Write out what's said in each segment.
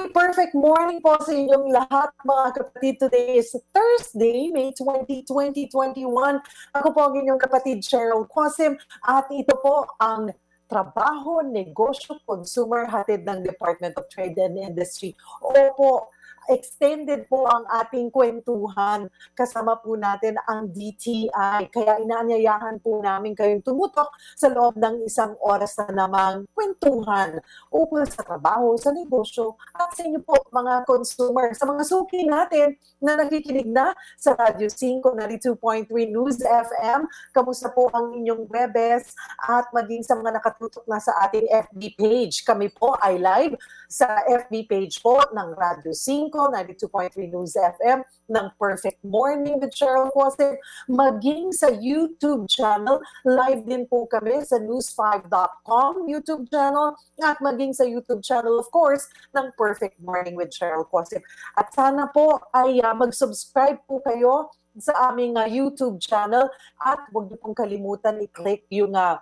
Happy perfect morning po sa inyong lahat mga kapatid. Today is Thursday, May 20, 2021. Ako po ang inyong kapatid Cheryl Quasim at ito po ang trabaho, negosyo, consumer hatid ng Department of Trade and Industry. Opo, extended po ang ating kwentuhan. Kasama po natin ang DTI. Kaya inaanyayahan po namin kayong tumutok sa loob ng isang oras na namang kwentuhan ukol sa trabaho, sa negosyo, at sa inyo po mga consumer. Sa mga suki natin na nakikinig na sa Radio 5, 92.3 News FM, kamusta po ang inyong webes at maging sa mga nakatutok na sa ating FB page. Kami po ay live sa FB page po ng Radio 5, 92.3 News FM, ng Perfect Morning with Cheryl Quasit, maging sa YouTube channel. Live din po kami sa news5.com YouTube channel at maging sa YouTube channel, of course, ng Perfect Morning with Cheryl Quasit. At sana po ay uh, mag-subscribe po kayo sa aming uh, YouTube channel at huwag niyo pong kalimutan i-click yung uh,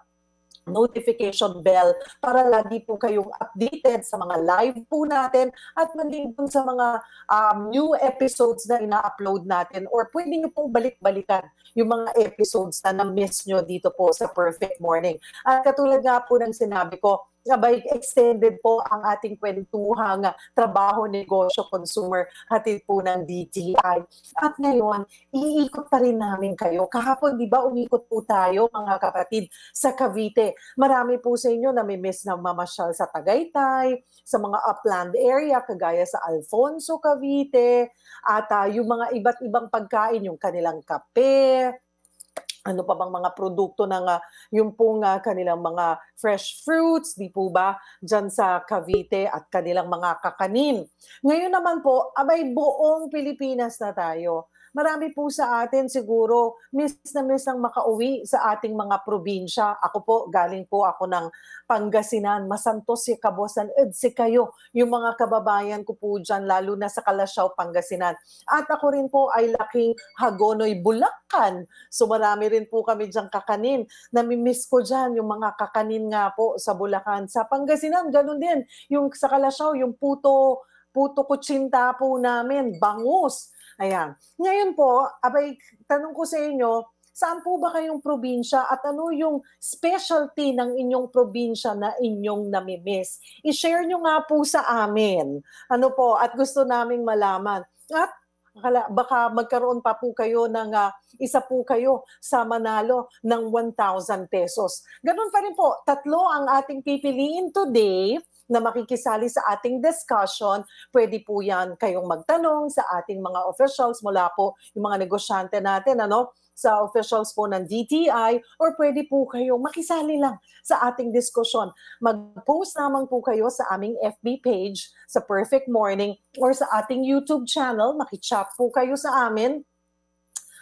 notification bell para lagi po kayong updated sa mga live po natin at maging dun sa mga um, new episodes na ina-upload natin or pwede nyo pong balik-balikan yung mga episodes na na-miss nyo dito po sa Perfect Morning. At katulad nga po ng sinabi ko, sabay extended po ang ating kwentuhang trabaho, negosyo, consumer, hatid po ng DTI. At ngayon, iikot pa rin namin kayo. Kahapon, di ba, umikot po tayo, mga kapatid, sa Cavite. Marami po sa inyo na may miss na mamasyal sa Tagaytay, sa mga upland area, kagaya sa Alfonso, Cavite, at uh, yung mga iba't ibang pagkain, yung kanilang kape, ano pa bang mga produkto ng uh, yung pong uh, kanilang mga fresh fruits, di po ba, dyan sa Cavite at kanilang mga kakanin. Ngayon naman po, abay buong Pilipinas na tayo marami po sa atin siguro miss na miss ang makauwi sa ating mga probinsya. Ako po, galing po ako ng Pangasinan, Masantos Kabosan, ed si kayo, yung mga kababayan ko po dyan, lalo na sa Kalasyaw, Pangasinan. At ako rin po ay laking Hagonoy, Bulacan. So marami rin po kami dyan kakanin. Namimiss ko dyan yung mga kakanin nga po sa Bulacan. Sa Pangasinan, ganun din. Yung sa Kalasyaw, yung puto, puto kutsinta po namin, bangus Ayan. Ngayon po, abay, tanong ko sa inyo, saan po ba kayong probinsya at ano yung specialty ng inyong probinsya na inyong namimiss? I-share nyo nga po sa amin. Ano po, at gusto naming malaman. At baka magkaroon pa po kayo ng uh, isa po kayo sa manalo ng 1,000 pesos. Ganun pa rin po, tatlo ang ating pipiliin today na makikisali sa ating discussion. Pwede po yan kayong magtanong sa ating mga officials mula po yung mga negosyante natin, ano, sa officials po ng DTI or pwede po kayong makisali lang sa ating diskusyon. Mag-post naman po kayo sa aming FB page sa Perfect Morning or sa ating YouTube channel. Makichat po kayo sa amin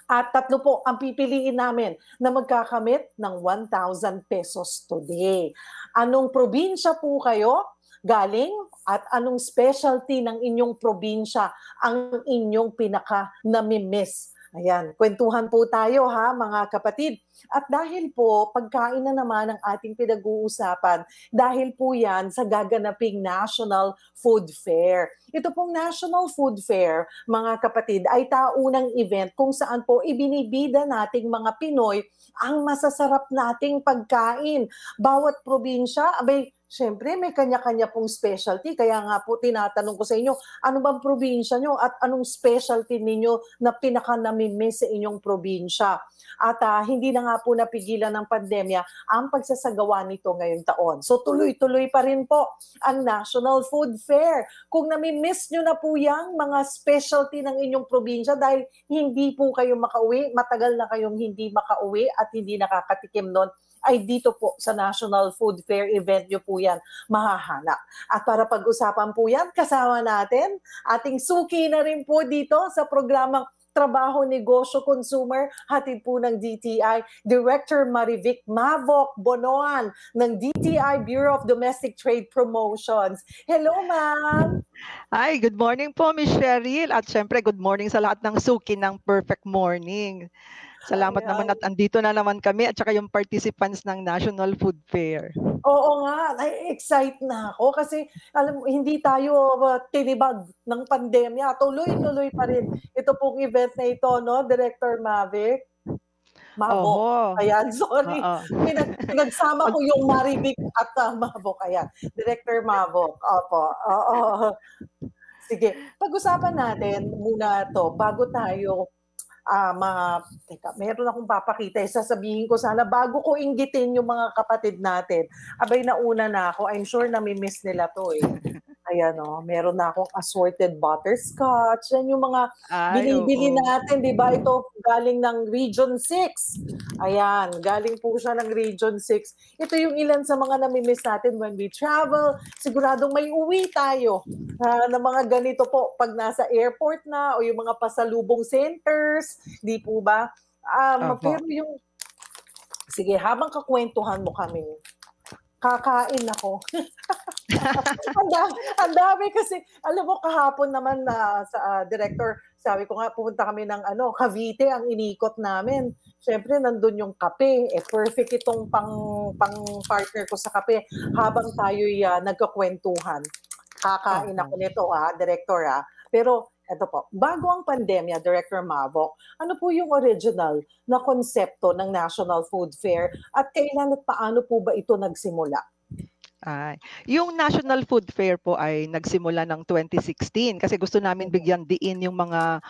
at tatlo po ang pipiliin namin na magkakamit ng 1,000 pesos today. Anong probinsya po kayo? Galing at anong specialty ng inyong probinsya ang inyong pinaka namimiss. Ayan, kwentuhan po tayo ha mga kapatid. At dahil po, pagkain na naman ang ating pinag-uusapan, dahil po yan sa gaganaping National Food Fair. Ito pong National Food Fair, mga kapatid, ay taunang event kung saan po ibinibida nating mga Pinoy ang masasarap nating pagkain. Bawat probinsya, abay, Siyempre, may kanya-kanya pong specialty. Kaya nga po, tinatanong ko sa inyo, ano bang probinsya nyo at anong specialty ninyo na pinaka-namimiss sa inyong probinsya? At uh, hindi na nga po napigilan ng pandemya ang pagsasagawa nito ngayong taon. So tuloy-tuloy pa rin po ang National Food Fair. Kung namimiss nyo na po yung mga specialty ng inyong probinsya dahil hindi po kayo makauwi, matagal na kayong hindi makauwi at hindi nakakatikim nun, ay dito po sa National Food Fair event nyo po yan mahahanap. At para pag-usapan po yan, kasama natin ating suki na rin po dito sa programang Trabaho, Negosyo, Consumer, hatid po ng DTI, Director Marivic Mavok Bonoan ng DTI Bureau of Domestic Trade Promotions. Hello, ma'am! Hi, good morning po, Miss Cheryl. At syempre, good morning sa lahat ng suki ng Perfect Morning. Salamat Ayan. naman at andito na naman kami at saka yung participants ng National Food Fair. Oo nga, na-excite na ako kasi alam hindi tayo uh, tinibag ng pandemya. Tuloy-tuloy pa rin ito pong event na ito, no, Director Mavic? Mabok. Oh. Ayan, sorry. Pinag, pinagsama ko yung Marivic at uh, Mabok. Ayan, Director Mabok. Opo. Oo. Sige, pag-usapan natin muna to bago tayo uh, mga, teka, meron akong papakita. Eh, sasabihin ko sana, bago ko inggitin yung mga kapatid natin, abay nauna na ako, I'm sure na miss nila to eh. Ayan o, meron na akong assorted butterscotch. Yan yung mga Ay, binibili natin, di ba? Ito galing ng Region 6. Ayan, galing po siya ng Region 6. Ito yung ilan sa mga namimiss natin when we travel. Siguradong may uwi tayo uh, ng mga ganito po pag nasa airport na o yung mga pasalubong centers. Di po ba? Um, Pero yung, sige, habang kakwentuhan mo kami, kakain ako. ang, dami, ang dami kasi, alam mo, kahapon naman na sa uh, director, sabi ko nga, pupunta kami ng ano, Cavite, ang inikot namin. Siyempre, nandun yung kape. Eh, perfect itong pang, pang partner ko sa kape habang tayo'y uh, nagkakwentuhan. Kakain ako nito, ah, director, ah. Pero ito po, bago ang pandemya, Director Mavok, ano po yung original na konsepto ng National Food Fair at kailan at paano po ba ito nagsimula? Ay, yung National Food Fair po ay nagsimula ng 2016 kasi gusto namin bigyan diin yung mga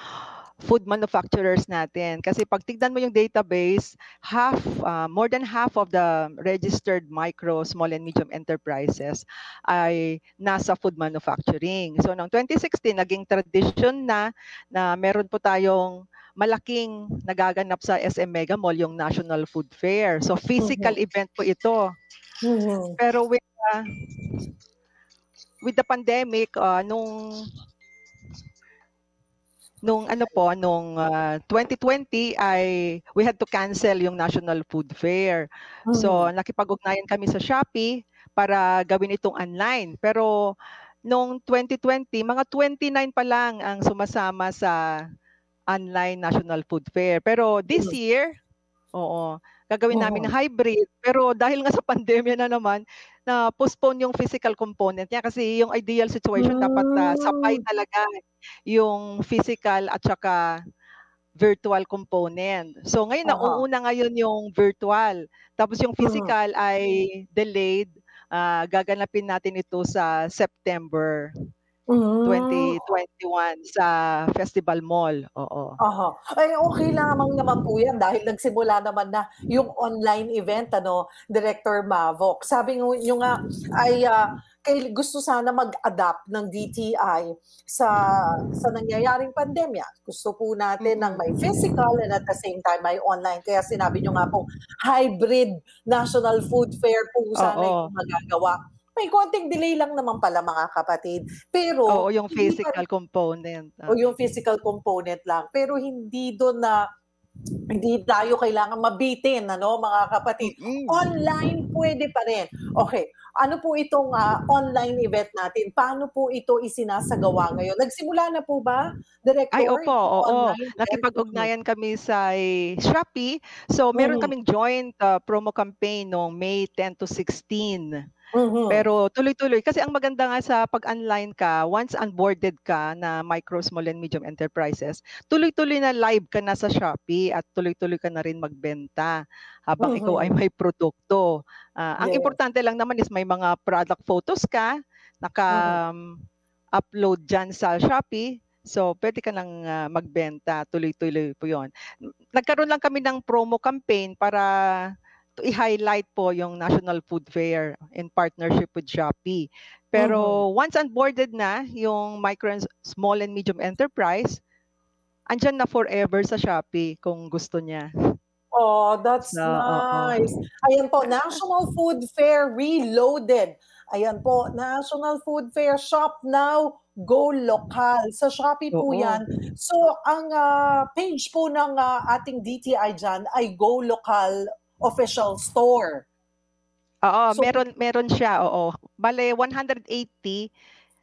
food manufacturers natin. Kasi pag tignan mo yung database, half, uh, more than half of the registered micro, small and medium enterprises ay nasa food manufacturing. So noong 2016, naging tradition na na meron po tayong malaking nagaganap sa SM Mega Mall yung National Food Fair. So physical mm-hmm. event po ito. Mm-hmm. Pero with uh, with the pandemic, uh, nung nung ano po, nung uh, ah, 2020 ay we had to cancel yung National Food Fair. Mm. So nakipag-ugnayan kami sa Shopee para gawin itong online. Pero nung 2020, mga 29 pa lang ang sumasama sa online National Food Fair. Pero this mm. year, oo, gagawin namin na hybrid. Pero dahil nga sa pandemya na naman, na postpone yung physical component niya kasi yung ideal situation dapat uh, sabay talaga yung physical at saka virtual component. So ngayon uh-huh. nauuna ngayon yung virtual. Tapos yung physical uh-huh. ay delayed. Uh, gaganapin natin ito sa September. Mm. 2021 sa Festival Mall. Oo. Aha. Ay okay lamang naman po 'yan dahil nagsimula naman na yung online event ano, Director Mavok. Sabi niyo nga ay uh, kay gusto sana mag-adapt ng DTI sa sa nangyayaring pandemya. Gusto po natin ng may physical and at the same time may online. Kaya sinabi niyo nga po hybrid national food fair po sana Oo. yung magagawa may konting delay lang naman pala mga kapatid. Pero Oo, yung physical pa, component. O yung physical component lang. Pero hindi doon na hindi tayo kailangan mabitin, ano, mga kapatid. Mm-hmm. Online pwede pa rin. Okay, ano po itong uh, online event natin? Paano po ito isinasagawa ngayon? Nagsimula na po ba, Director? Ay, opo, oo. Nakipag-ugnayan kami sa eh, Shopee. So, meron mm-hmm. kaming joint uh, promo campaign noong May 10 to 16. Mhm. Pero tuloy-tuloy kasi ang maganda nga sa pag-online ka, once onboarded ka na micro, small and medium enterprises, tuloy-tuloy na live ka na sa Shopee at tuloy-tuloy ka na rin magbenta habang ikaw ay may produkto. Ah, ang importante lang naman is may mga product photos ka, naka-upload diyan sa Shopee. So, pwede ka nang ah, magbenta, tuloy-tuloy po 'yon. Nagkaroon lang kami ng promo campaign para i-highlight po yung National Food Fair in partnership with Shopee. Pero mm-hmm. once onboarded na yung micro and small and medium enterprise, andyan na forever sa Shopee kung gusto niya. Oh, that's so, nice. Oh, oh. Ayan po, National Food Fair Reloaded. Ayan po, National Food Fair Shop Now, Go Local. Sa Shopee po Oo. yan. So, ang uh, page po ng uh, ating DTI dyan ay Go Local official store. Oo, so, meron meron siya, oo. Bale 180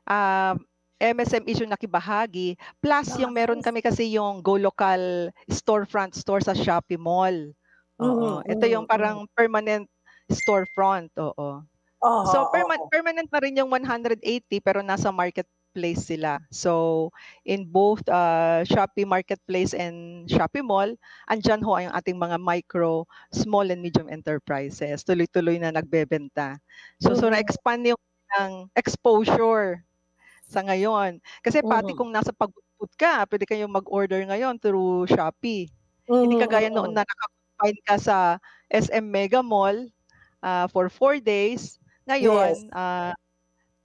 uh, MSMEs yung nakibahagi. Plus, yung meron kami kasi yung Go Local storefront store sa Shopee Mall. Oo. Mhm, Ito yung mhm, parang permanent storefront. Oo. Oo, So, perma- oo. permanent na rin yung 180 pero nasa marketplace sila. So, in both uh, Shopee Marketplace and Shopee Mall, andyan ho ang ating mga micro, small and medium enterprises. Tuloy-tuloy na nagbebenta. So, so na-expand yung ng exposure sa ngayon. Kasi pati kung nasa pag-food ka, pwede kayong mag-order ngayon through Shopee. Hindi Mhm, kagaya noon na naka-confine ka sa SM Mega Mall ah, for four days. Ngayon, Yes. ah,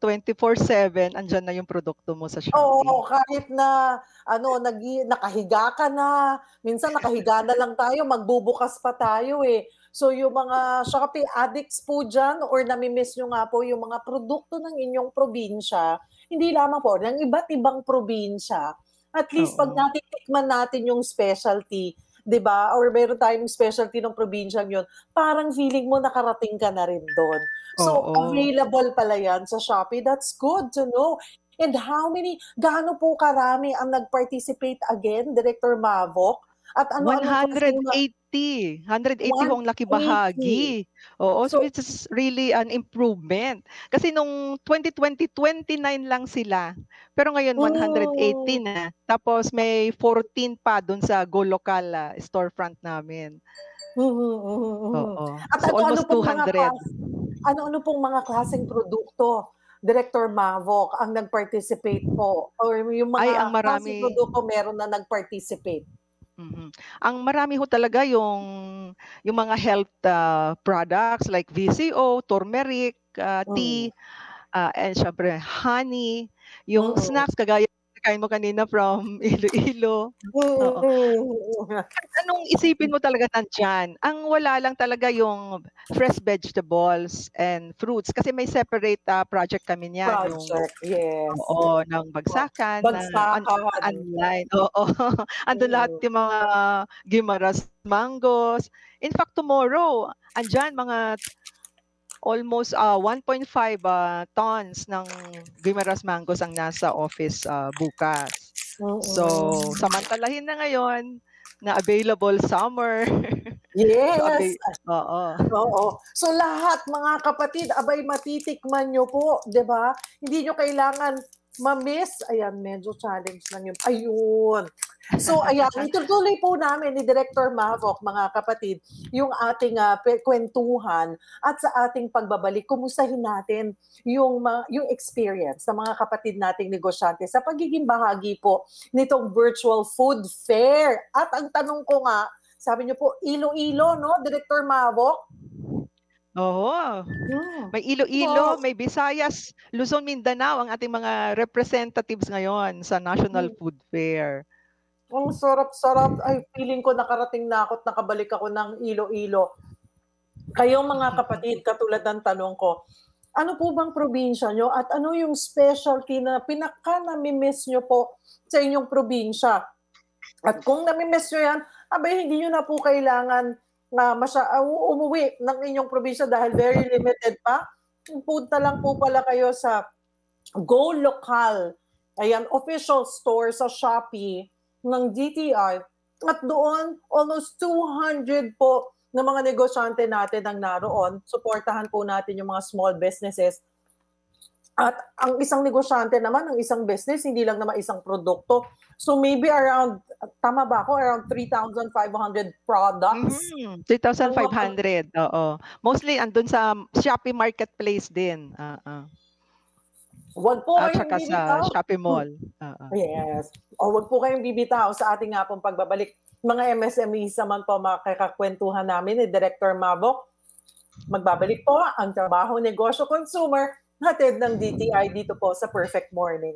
24/7 andyan na yung produkto mo sa Shopee. Oo, kahit na ano, nagi nakahiga ka na, minsan nakahiga na lang tayo, magbubukas pa tayo eh. So yung mga Shopee addicts po dyan or nami-miss nyo nga po yung mga produkto ng inyong probinsya, hindi lamang po, ng iba't ibang probinsya. At least pag Oo. natitikman natin yung specialty, 'di ba? Or meron tayong specialty ng probinsya yun, parang feeling mo nakarating ka na rin doon. So Oo. available pala yan sa Shopee. That's good to know. And how many, gaano po karami ang nag-participate again, Director Mavok? At kasi yung mga- 180. 180 ho ang nakibahagi. Oo, so, So- it's really an improvement. Kasi nung 2020, 29 lang sila. Pero ngayon, 180 Mm. na. Tapos may 14 pa dun sa Go Local ah, storefront namin. Oo. At So ano-ano almost mga 200. klas- ano-ano pong mga klaseng produkto, Director Mavok, ang nag-participate po? Or yung mga Ay, ang marami. produkto meron na nag-participate? Mhm. Ang marami ho talaga yung yung mga health ah, products like VCO, turmeric, ah, tea, ah, and syempre honey, yung Mm. snacks kagaya kain mo kanina from Iloilo. Oo. Anong isipin mo talaga nandiyan? Ang wala lang talaga yung fresh vegetables and fruits kasi may separate ah, project kami yung Project, yes. Oo, ng bagsakan, na on Bagsakan. online, oo. Lahat Mm. yung mga Guimaras mangoes. In fact, tomorrow, andyan mga almost ah, 1.5 ah, tons ng Guimaras mangoes ang nasa office ah, bukas. So, Mm-mm. samantalahin na ngayon na available summer. so, Yes. ava- oo. Oo. So lahat mga kapatid, abay matitikman nyo po, 'di ba? Hindi nyo kailangan ma-miss. Ayan, medyo challenge lang yun. Ayun. So ayan, itutuloy po namin ni Director Mavok, mga kapatid, yung ating pe- kwentuhan at sa ating pagbabalik, kumustahin natin yung ma- yung experience sa mga kapatid nating negosyante sa pagiging bahagi po nitong virtual food fair. At ang tanong ko nga, sabi niyo po, Iloilo, no? Director Mavok? Oo. Hmm. May Iloilo, Oo. may Visayas, Luzon, Mindanao ang ating mga representatives ngayon sa National Hmm. Food Fair. Ang sarap-sarap. Ay, feeling ko nakarating na ako at nakabalik ako ng Iloilo. Kayong mga kapatid, katulad ng tanong ko, ano po bang probinsya nyo at ano yung specialty na pinaka nami-miss nyo po sa inyong probinsya? At kung nami-miss nyo yan, abay hindi nyo na po kailangan na masya, uh, umuwi ng inyong probinsya dahil very limited pa. Punta lang po pala kayo sa Go Local, ayan, official store sa Shopee ng DTI. At doon, almost 200 po ng mga negosyante natin ang naroon. Suportahan po natin yung mga small businesses. At ang isang negosyante naman, ang isang business, hindi lang naman isang produkto. So maybe around, tama ba ako, around 3,500 products. Mhm, 3,500, oo. Mostly andun sa Shopee Marketplace din. Oo. Huwag po At saka sa bibitaw. Shopee Mall. Oo. Yes. O wag po kayong bibitaw sa ating nga pong pagbabalik. Mga MSMEs naman po makakakwentuhan namin ni Director Mabok. Magbabalik po ang Trabaho, Negosyo, Consumer hatid ng DTI dito po sa Perfect Morning.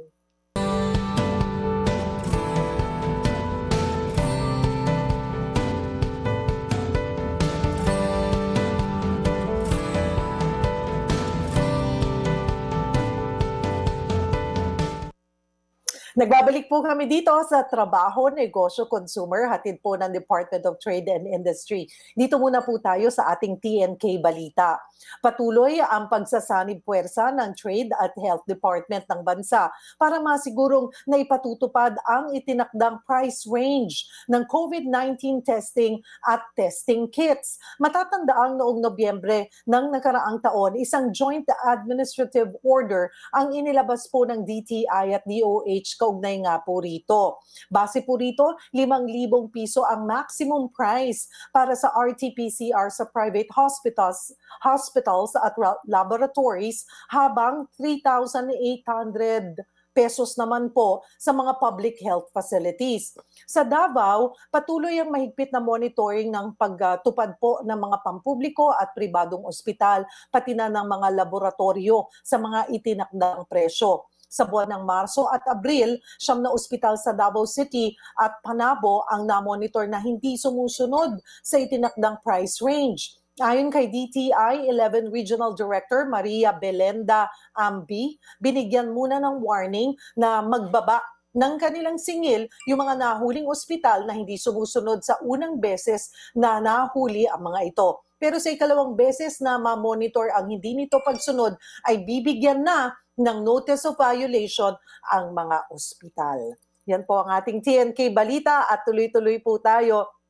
Nagbabalik po kami dito sa Trabaho, Negosyo, Consumer, hatid po ng Department of Trade and Industry. Dito muna po tayo sa ating TNK Balita. Patuloy ang pagsasanib puwersa ng Trade at Health Department ng bansa para masigurong naipatutupad ang itinakdang price range ng COVID-19 testing at testing kits. Matatandaang noong Nobyembre ng nakaraang taon, isang joint administrative order ang inilabas po ng DTI at DOH kaugnay nga po rito. Base po rito, 5,000 piso ang maximum price para sa RT-PCR sa private hospitals, hospitals at laboratories habang 3,800 pesos naman po sa mga public health facilities. Sa Davao, patuloy ang mahigpit na monitoring ng pagtupad po ng mga pampubliko at pribadong ospital, pati na ng mga laboratorio sa mga itinakdang presyo sa buwan ng Marso at Abril, siyam na ospital sa Davao City at Panabo ang namonitor na hindi sumusunod sa itinakdang price range. Ayon kay DTI 11 Regional Director Maria Belenda Ambi, binigyan muna ng warning na magbaba ng kanilang singil yung mga nahuling ospital na hindi sumusunod sa unang beses na nahuli ang mga ito. Pero sa ikalawang beses na ma-monitor ang hindi nito pagsunod ay bibigyan na ng notice of violation ang mga ospital. Yan po ang ating TNK Balita at tuloy-tuloy po tayo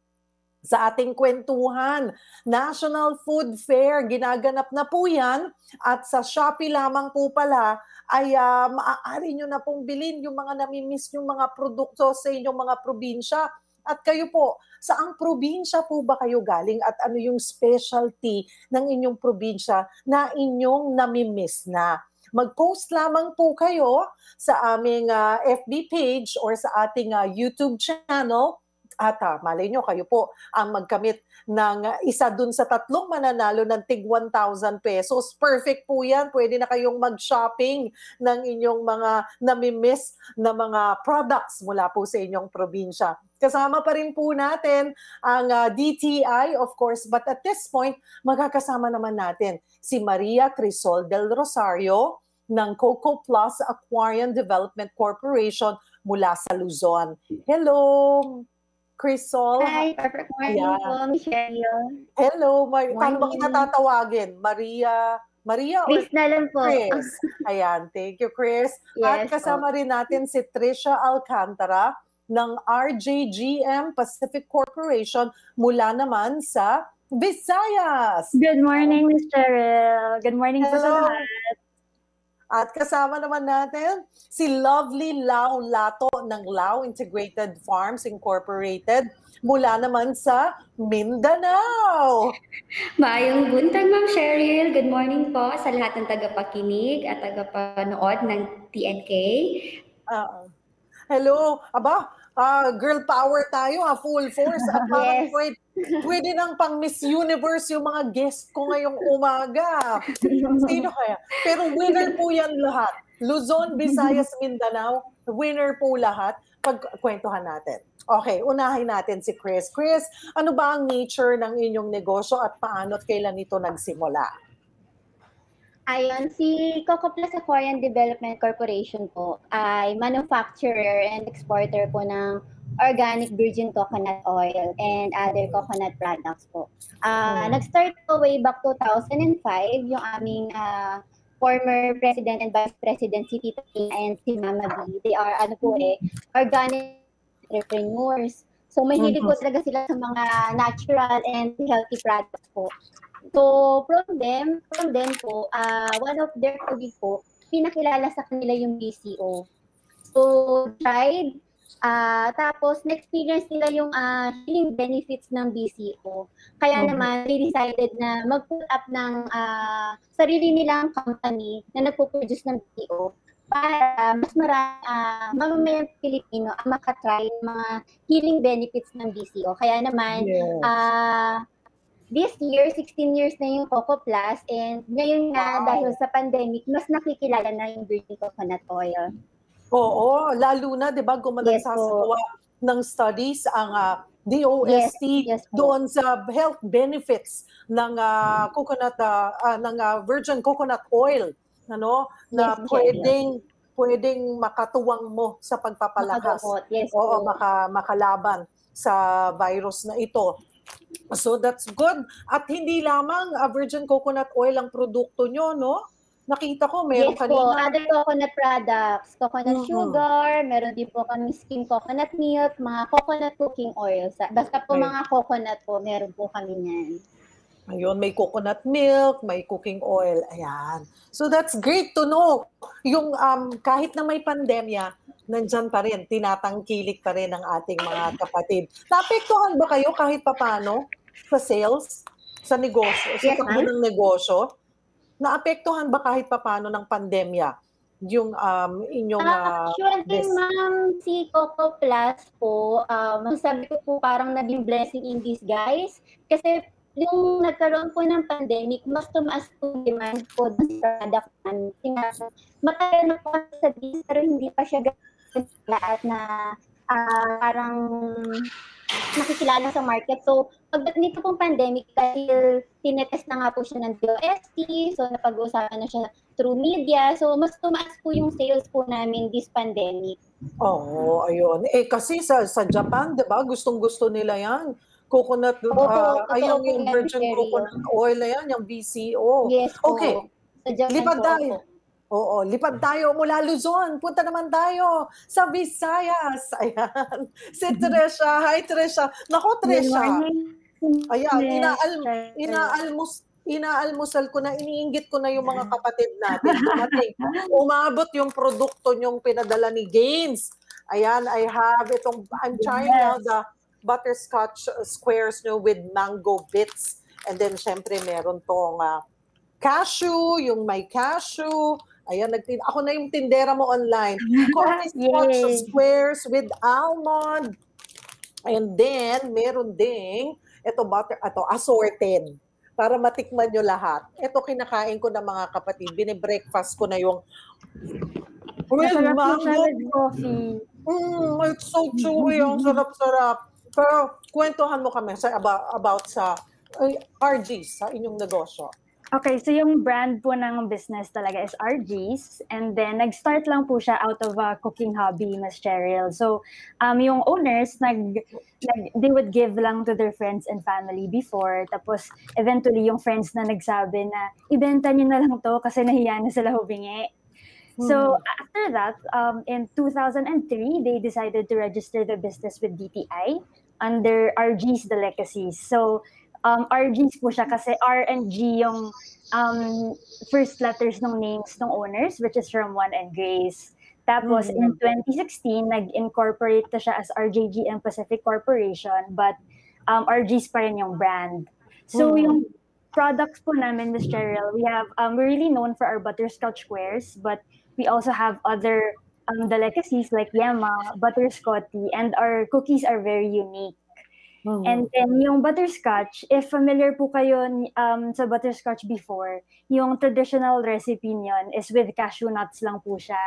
sa ating kwentuhan. National Food Fair, ginaganap na po yan at sa Shopee lamang po pala ay uh, maaari nyo na pong bilhin yung mga namimiss yung mga produkto sa inyong mga probinsya. At kayo po, saang probinsya po ba kayo galing at ano yung specialty ng inyong probinsya na inyong namimiss na? mag-post lamang po kayo sa aming uh, ah, FB page or sa ating uh, YouTube channel at uh, malay nyo, kayo po ang magkamit ng isa dun sa tatlong mananalo ng tig 1,000 pesos. Perfect po yan. Pwede na kayong mag-shopping ng inyong mga namimiss na mga products mula po sa inyong probinsya. Kasama pa rin po natin ang uh, DTI, of course, but at this point, magkakasama naman natin si Maria Crisol del Rosario, ng Coco Plus Aquarium Development Corporation mula sa Luzon. Hello, Crisol. Hi, perfect morning Ayan. po, Michelle. Hello, Mar- paano ba kita tatawagin? Maria, Maria Chris na lang po. Chris. Ayan, thank you, Chris. Yes, At kasama po. rin natin si Trisha Alcantara ng RJGM Pacific Corporation mula naman sa Visayas. Good morning, Ms. Cheryl. Good morning Hello. po sa lahat. At kasama naman natin si Lovely Lau Lato ng Lau Integrated Farms Incorporated mula naman sa Mindanao. Maayong buntag, Ma'am Cheryl. Good morning po sa lahat ng tagapakinig at tagapanood ng TNK. Uh, hello. Aba, uh, girl power tayo, ha? full force. At yes. pwede, pwede nang pang Miss Universe yung mga guest ko ngayong umaga. Sino kaya? Pero winner po yan lahat. Luzon, Visayas, Mindanao, winner po lahat. Pagkwentuhan natin. Okay, unahin natin si Chris. Chris, ano ba ang nature ng inyong negosyo at paano at kailan ito nagsimula? Ayun, si Coco Plus Aquarium Development Corporation po ay manufacturer and exporter po ng organic virgin coconut oil and other coconut products po. Uh, hmm. Nag-start po way back 2005 yung aming uh, former President and Vice President si Tita and si Mama B. They are ano po eh, organic entrepreneurs. So mahilig po mm-hmm. talaga sila sa mga natural and healthy products po. So, from them, from them po, uh, one of their colleagues po, pinakilala sa kanila yung BCO. So, tried, uh, tapos na-experience nila yung uh, healing benefits ng BCO. Kaya okay. naman, they decided na mag-put up ng uh, sarili nilang company na nagpo-produce ng BCO para mas marami uh, mamamayang Pilipino ang makatry mga healing benefits ng BCO. Kaya naman, yes. uh, this year, 16 years na yung Coco Plus and ngayon nga wow. dahil sa pandemic, mas nakikilala na yung virgin coconut oil. Oo, lalo na 'di ba gumanagsasawa yes, ng studies ang uh, ah, DOST yes, yes, doon sa health benefits ng uh, coconut uh, uh, ng uh, virgin coconut oil ano na yes, pwedeng pwedeng makatuwang mo sa pagpapalakas. Yes, Oo, maka, makalaban sa virus na ito. So that's good. At hindi lamang uh, virgin coconut oil ang produkto nyo, no? Nakita ko, meron yes kanina. po, other coconut products, coconut mm-hmm. sugar, meron din po kami skim coconut milk, mga coconut cooking oils. Basta po okay. mga coconut po, meron po kami niyan. Ayun, may coconut milk, may cooking oil. Ayan. So that's great to know. Yung um, kahit na may pandemya, nandyan pa rin, tinatangkilik pa rin ang ating mga kapatid. Naapektuhan ba kayo kahit papano sa sales, sa negosyo, sa yes, ng negosyo? Naapektuhan ba kahit papano ng pandemya yung um, inyong uh, Actually, ma'am, si Coco Plus po, um, sabi ko po parang naging blessing in disguise kasi yung nagkaroon po ng pandemic, mas tumaas po demand po sa product namin. Matagal na po sa pero hindi pa siya at na uh, parang nakikilala sa market. So, pagdating nito pong pandemic, dahil tinetest na nga po siya ng DOST, so napag-uusapan na siya through media, so mas tumaas po yung sales po namin this pandemic. Oo, oh, ayun. Eh kasi sa sa Japan, 'di ba? Gustong-gusto nila 'yan. Coconut Opo, uh, ay yung virgin coconut oil na 'yan, yung BCO. Yes. Okay. Sa Japan Lipad tayo. Oo, lipad tayo mula Luzon. Punta naman tayo sa Visayas. Ayan. Si Tresha. Hi, Tresha. Nako, Tresha. Ayan, inaal, inaalmus, inaalmusal ko na, iniinggit ko na yung mga kapatid natin. Dumating. Umabot yung produkto nyong pinadala ni Gaines. Ayan, I have itong, I'm trying yes. now the butterscotch squares nyo with mango bits. And then, syempre, meron tong uh, cashew, yung may cashew, Ayan, nagtin ako na yung tindera mo online. Coffee spots squares with almond. And then, meron ding, ito butter, ito, assorted. Para matikman nyo lahat. Ito kinakain ko ng mga kapatid. Bine-breakfast ko na yung well, mango. coffee. Mm, it's so chewy. Ang sarap-sarap. Pero kwentuhan mo kami sa, about, about sa uh, RGs sa inyong negosyo. Okay, so yung brand po ng business talaga is RG's. And then, nag-start lang po siya out of a cooking hobby, Miss Cheryl. So, um, yung owners, nag, nag, they would give lang to their friends and family before. Tapos, eventually, yung friends na nagsabi na, ibenta nyo na lang to kasi nahiya na sila hubingi. So, hmm. after that, um, in 2003, they decided to register the business with DTI under RG's The Legacies. So, um, RGs po siya kasi R and G yung um, first letters ng names ng owners, which is from Juan and Grace. Tapos, mm-hmm. in 2016, nag-incorporate na siya as RJG and Pacific Corporation, but um, RGs pa rin yung brand. So, mm-hmm. yung products po namin, Ms. Cheryl, we have, um, we're really known for our butterscotch squares, but we also have other um, delicacies like yama, butterscotty, and our cookies are very unique. Mm-hmm. And then yung butterscotch, if familiar po kayo um, sa butterscotch before, yung traditional recipe niyon is with cashew nuts lang po siya.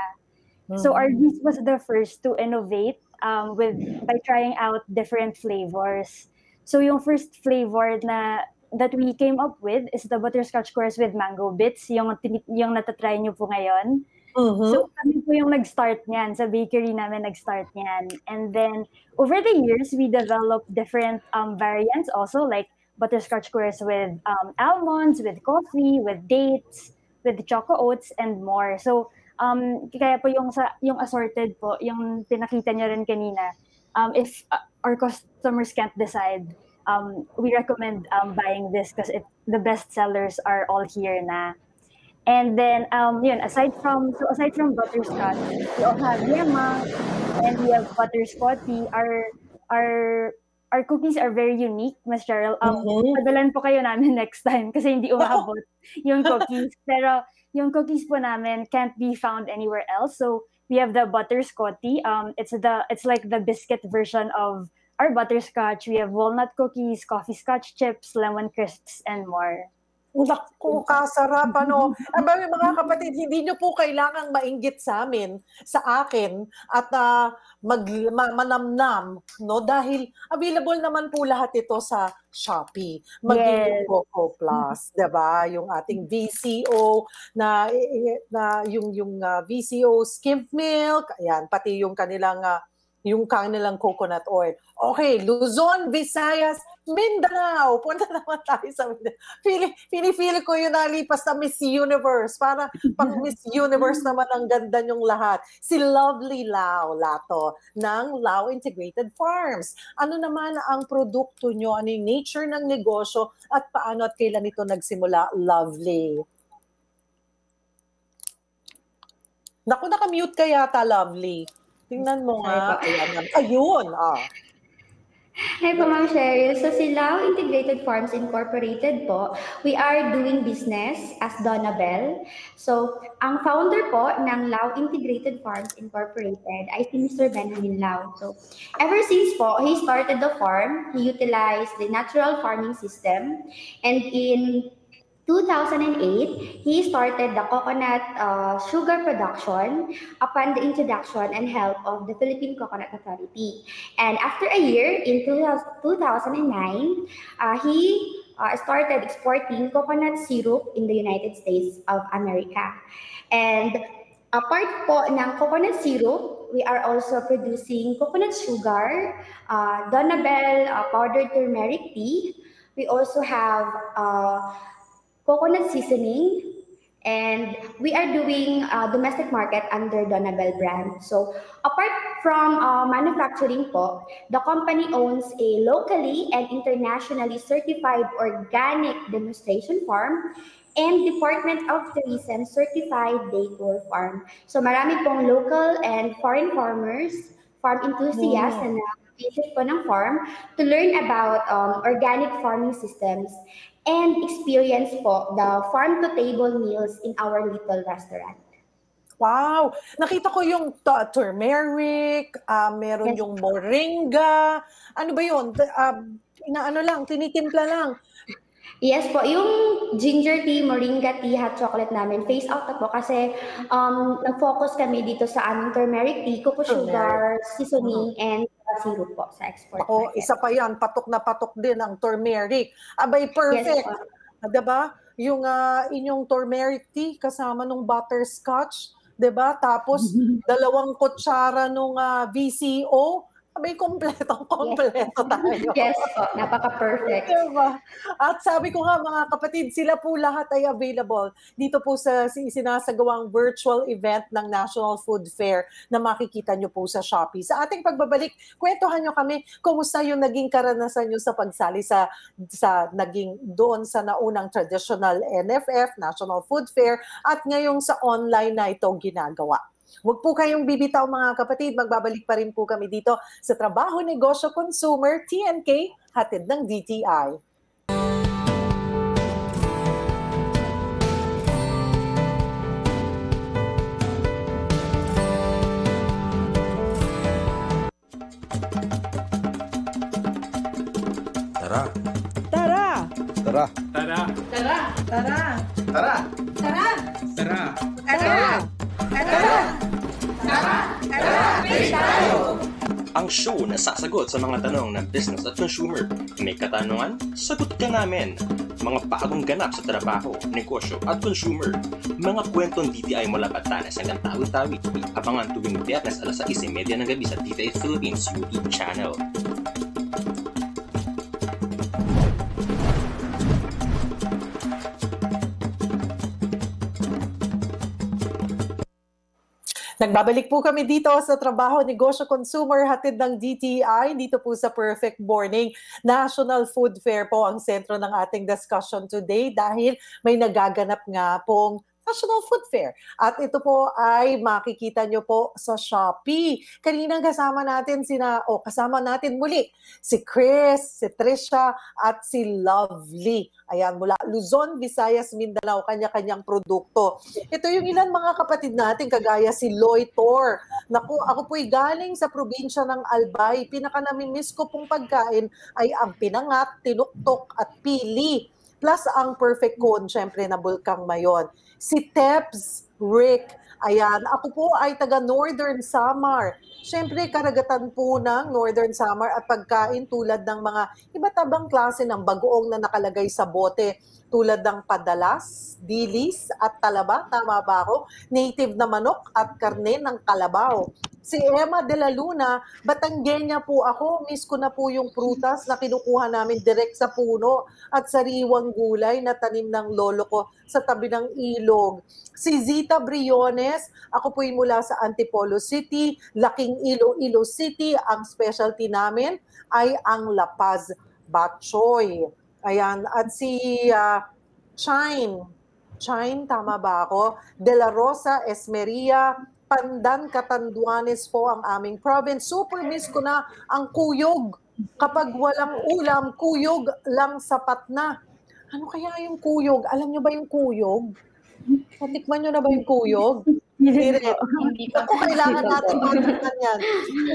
Mm-hmm. So Arby's was the first to innovate um, with by trying out different flavors. So yung first flavor na that we came up with is the butterscotch squares with mango bits, yung yung natatry niyo po ngayon. Mm-hmm. So kami po yung nag-start niyan. Sa bakery namin nag-start niyan. And then over the years, we developed different um, variants also like butterscotch squares with um, almonds, with coffee, with dates, with choco oats, and more. So um, kaya po yung, sa, yung assorted po, yung pinakita niyo rin kanina, um, if uh, our customers can't decide, um, we recommend um, buying this because the best sellers are all here na. And then, um, yun, aside from, so aside from butterscotch, we also have yema, and we have butterscotty. Our, our, our cookies are very unique, Ms. Cheryl. Um, mm-hmm. Padalan po kayo namin next time kasi hindi umabot yung cookies. Pero yung cookies po namin can't be found anywhere else. So we have the butterscotty. Um, it's the it's like the biscuit version of our butterscotch. We have walnut cookies, coffee scotch chips, lemon crisps, and more. Naku, kasarap ano. Aba, mga kapatid, hindi nyo po kailangang mainggit sa amin, sa akin, at uh, mag, ma, manamnam, no? Dahil available naman po lahat ito sa Shopee. Maging yes. Coco Plus, 'di ba? Yung ating VCO na na yung yung uh, ah, VCO skimmed milk, ayan, pati yung kanilang uh, yung kanilang coconut oil. Okay, Luzon, Visayas, Mindanao. Punta naman tayo sa Mindanao. Pili, pinifeel ko yung nalipas na Miss Universe. Para pang Miss Universe naman ang ganda nyong lahat. Si Lovely Lau Lato ng Lau Integrated Farms. Ano naman ang produkto nyo? Ano yung nature ng negosyo? At paano at kailan ito nagsimula? Lovely. Naku, nakamute ka yata, Lovely. Tingnan mo nga. Ayun. Ah. Hi po, Ma'am Cheryl. So, si Lao Integrated Farms Incorporated po, we are doing business as Donabel. So, ang founder po ng Lao Integrated Farms Incorporated ay si Mr. Benjamin Lao. So, ever since po, he started the farm, he utilized the natural farming system. And in 2008, he started the coconut uh, sugar production upon the introduction and help of the Philippine Coconut Authority. And after a year, in 2009, uh, he uh, started exporting coconut syrup in the United States of America. And apart po ng coconut syrup, we are also producing coconut sugar, uh, Donabel uh, powdered turmeric tea. We also have uh, coconut seasoning, and we are doing uh, domestic market under Donabel brand. So apart from uh, manufacturing po, the company owns a locally and internationally certified organic demonstration farm and Department of Tourism certified day tour farm. So marami pong local and foreign farmers, farm enthusiasts wow. na visit po ng farm to learn about um, organic farming systems and experience po the farm-to-table meals in our little restaurant. Wow! Nakita ko yung turmeric, uh, meron yes. yung moringa. Ano ba yun? Uh, inaano lang, tinitimpla lang. Yes po, yung ginger tea, moringa tea, hot chocolate namin, face out na po kasi um, nag-focus kami dito sa aming turmeric tea, cocoa sugar, seasoning, mm-hmm. and syrup po sa export Ako, market. isa pa yan, patok na patok din ang turmeric. Abay, perfect. Yes, po. diba? Yung uh, inyong turmeric tea kasama nung butterscotch, 'di ba? Tapos dalawang kutsara nung uh, ah, VCO, may kompleto, kompleto tayo. Yes po, napaka-perfect. Diba? At sabi ko nga mga kapatid, sila po lahat ay available dito po sa sinasagawang virtual event ng National Food Fair na makikita nyo po sa Shopee. Sa ating pagbabalik, kwentuhan nyo kami kumusta yung naging karanasan nyo sa pagsali sa, sa naging doon sa naunang traditional NFF, National Food Fair, at ngayong sa online na ito ginagawa. Huwag po kayong bibitaw mga kapatid, magbabalik pa rin po kami dito sa Trabaho, Negosyo, Consumer, TNK, hatid ng DTI. Tara. Tara. Tara. Tara. Tara. Tara. Tara. Tara. Tara. Tara. Ang show na sasagot sa mga tanong ng business at consumer. May katanungan? Sagot ka namin. Mga bagong ganap sa trabaho, negosyo at consumer. Mga kwentong DTI mula Batanes hanggang Tawi-Tawi. Abangan tuwing biyernes alas 6.30 ng gabi sa DTI Philippines YouTube channel. Nagbabalik po kami dito sa Trabaho, Negosyo, Consumer, hatid ng DTI, dito po sa Perfect Morning. National Food Fair po ang sentro ng ating discussion today dahil may nagaganap nga pong National Food Fair. At ito po ay makikita nyo po sa Shopee. Kaninang kasama natin sina, o oh, kasama natin muli si Chris, si Trisha, at si Lovely. Ayan, mula Luzon, Visayas, Mindanao, kanya-kanyang produkto. Ito yung ilan mga kapatid natin, kagaya si Loy Tor. Naku, ako po'y galing sa probinsya ng Albay. Pinaka namimiss ko pong pagkain ay ang pinangat, tinuktok at pili Plus ang perfect cone, syempre, na Bulkang Mayon. Si Tebs Rick, ayan, ako po ay taga Northern Samar. Syempre, karagatan po ng Northern Samar at pagkain tulad ng mga iba't ibang klase ng bagoong na nakalagay sa bote tulad ng padalas, dilis at talaba, tama ba ako? Native na manok at karne ng kalabaw. Si Emma de la Luna, Batanggenya po ako, miss ko na po yung prutas na kinukuha namin direct sa puno at sariwang gulay na tanim ng lolo ko sa tabi ng ilog. Si Zita Briones, ako po mula sa Antipolo City, Laking Iloilo City. Ang specialty namin ay ang Lapaz Batchoy. Ayan, at si uh, Chine, Chine, tama ba ako? De La Rosa, Esmeria, Pandan, Catanduanes po ang aming province. Super miss ko na ang kuyog. Kapag walang ulam, kuyog lang sapat na. Ano kaya yung kuyog? Alam nyo ba yung kuyog? Natikman nyo na ba yung kuyog? Hindi rin. Hindi pa. Ako kailangan natin matikman yan.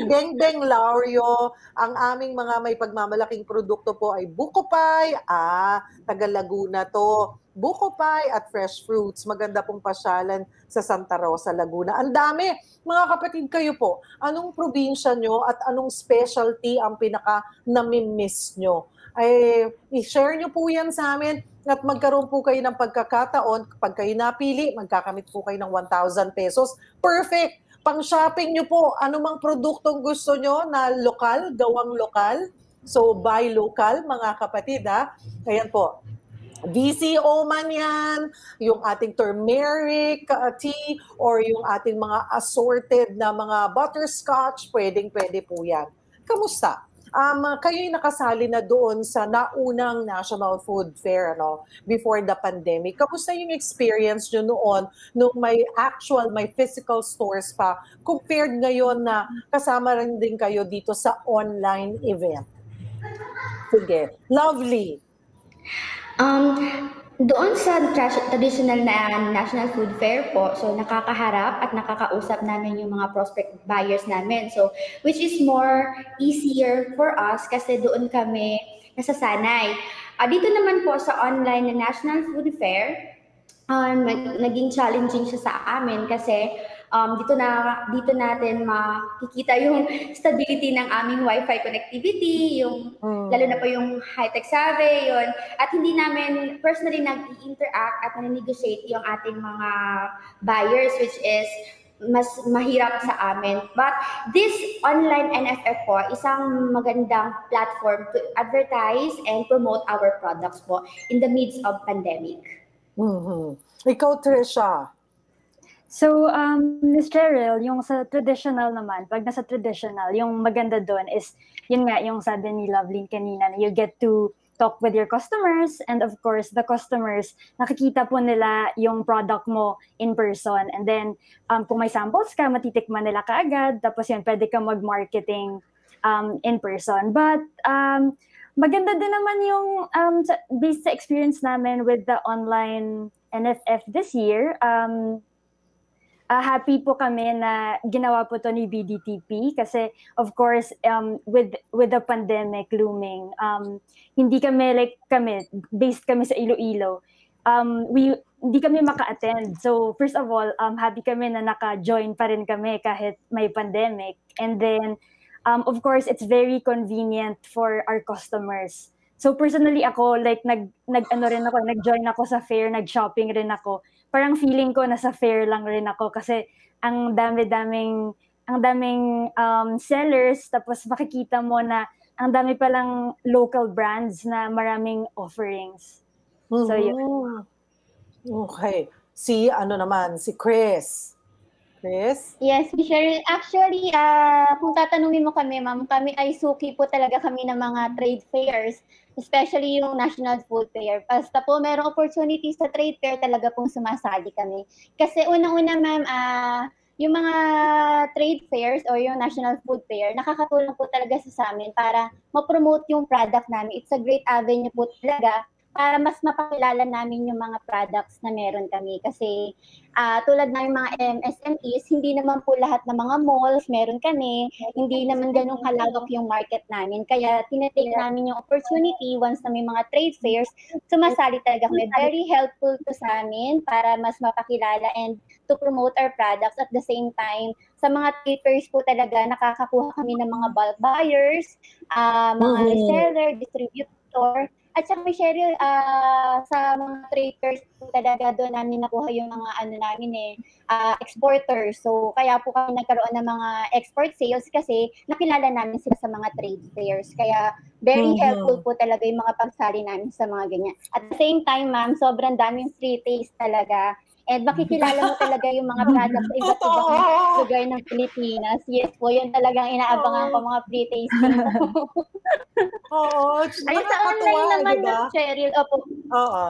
Beng Beng Laurio, ang aming mga may pagmamalaking produkto po ay Buko Pie, ah, taga Laguna to. Buko Pie at fresh fruits. Maganda pong pasyalan sa Santa Rosa, Laguna. Ang dami. Mga kapatid kayo po, anong probinsya nyo at anong specialty ang pinaka namimiss nyo? Ay, i-share nyo po yan sa amin at magkaroon po kayo ng pagkakataon. Kapag kayo napili, magkakamit po kayo ng 1,000 pesos. Perfect! Pang-shopping nyo po, anumang produktong gusto nyo na lokal, gawang lokal. So, buy local, mga kapatid, ha? Ayan po. VCO man yan, yung ating turmeric uh, tea, or yung ating mga assorted na mga butterscotch, pwedeng-pwede po yan. Kamusta? Um, kayo'y nakasali na doon sa naunang National Food Fair ano, before the pandemic. Kamusta yung experience nyo noon nung may actual, may physical stores pa compared ngayon na kasama rin din kayo dito sa online event? Sige. Lovely. Um, doon sa tra- traditional na National Food Fair po, so nakakaharap at nakakausap namin yung mga prospect buyers namin. So, which is more easier for us kasi doon kami nasasanay. Uh, dito naman po sa online na National Food Fair, um, naging challenging siya sa amin kasi um, dito na dito natin makikita yung stability ng aming Wi-Fi connectivity, yung mm. lalo na po yung high-tech survey, yun. At hindi namin personally nag-interact at nag-negotiate yung ating mga buyers which is mas mahirap sa amin. But this online NFF po, isang magandang platform to advertise and promote our products po in the midst of pandemic. Mm-hmm. Ikaw, Trisha, So, um, Ms. Cheryl, yung sa traditional naman, pag nasa traditional, yung maganda doon is, yun nga, yung sabi ni Loveline kanina, you get to talk with your customers and of course the customers nakikita po nila yung product mo in person and then um, kung may samples ka matitikman nila kaagad tapos yun pwede ka mag-marketing um, in person but um, maganda din naman yung um, sa, based sa experience namin with the online NFF this year um, uh, happy po kami na ginawa po to ni BDTP kasi of course um, with with the pandemic looming um, hindi kami like kami based kami sa Iloilo. Um, we hindi kami maka-attend. So first of all um, happy kami na naka-join pa rin kami kahit may pandemic. And then um, of course it's very convenient for our customers. So personally ako like nag nag ano rin ako, nag-join ako sa fair, nag-shopping rin ako parang feeling ko nasa fair lang rin ako kasi ang dami-daming ang daming um, sellers tapos makikita mo na ang dami palang local brands na maraming offerings. Mm-hmm. So yun. Okay. Si ano naman, si Chris. Chris? Yes, Cheryl. Actually, uh, kung tatanungin mo kami, ma'am, kami ay suki po talaga kami ng mga trade fairs, especially yung National Food Fair. Basta po merong opportunity sa trade fair, talaga pong sumasali kami. Kasi unang-una, ma'am, uh, yung mga trade fairs o yung National Food Fair, nakakatulong po talaga sa amin para ma-promote yung product namin. It's a great avenue po talaga para mas mapakilala namin yung mga products na meron kami. Kasi uh, tulad ng mga MSMEs, hindi naman po lahat ng mga malls meron kami. Hindi naman ganun kalawak yung market namin. Kaya tinetake namin yung opportunity once na may mga trade fairs, sumasali talaga kami. Very helpful to sa amin para mas mapakilala and to promote our products at the same time. Sa mga trade fairs po talaga, nakakakuha kami ng mga bulk buyers, uh, mga mm. reseller, distributor, at saka may Cheryl, uh, sa mga traders talaga doon namin nakuha yung mga ano namin eh, uh, exporters. So kaya po kami nagkaroon ng mga export sales kasi nakilala namin sila sa mga trade fairs. Kaya very mm-hmm. helpful po talaga yung mga pagsali namin sa mga ganyan. At the same time, ma'am, sobrang daming free taste talaga. And makikilala mo talaga yung mga products sa iba't ibang lugar ng Pilipinas. Yes po, yun talagang inaabangan ko mga free tasting Oo. Ay, sa online naman diba? ng Cheryl. Opo. Oo.